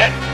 it.